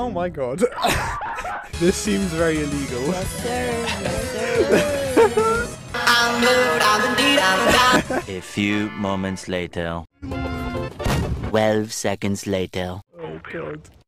Oh my god. this seems very illegal. Yes, sir. Yes, sir. A few moments later. 12 seconds later. Oh god. “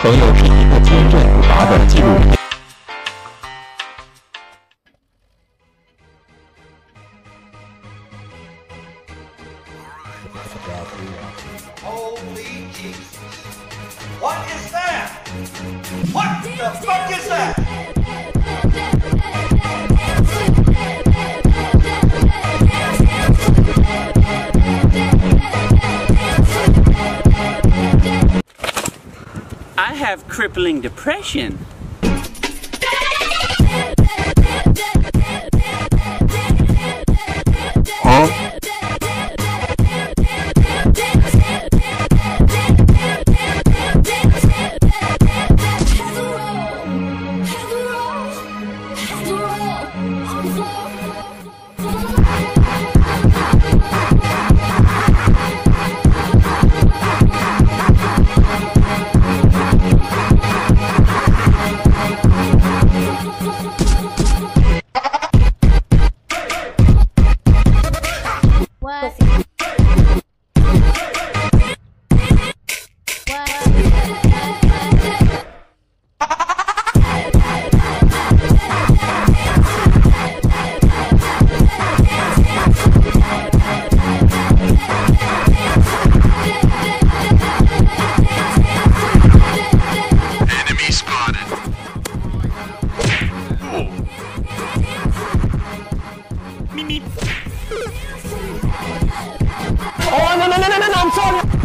朋友”是一个坚韧不拔的纪录片。Have crippling depression. Oh no no no no no! I'm sorry.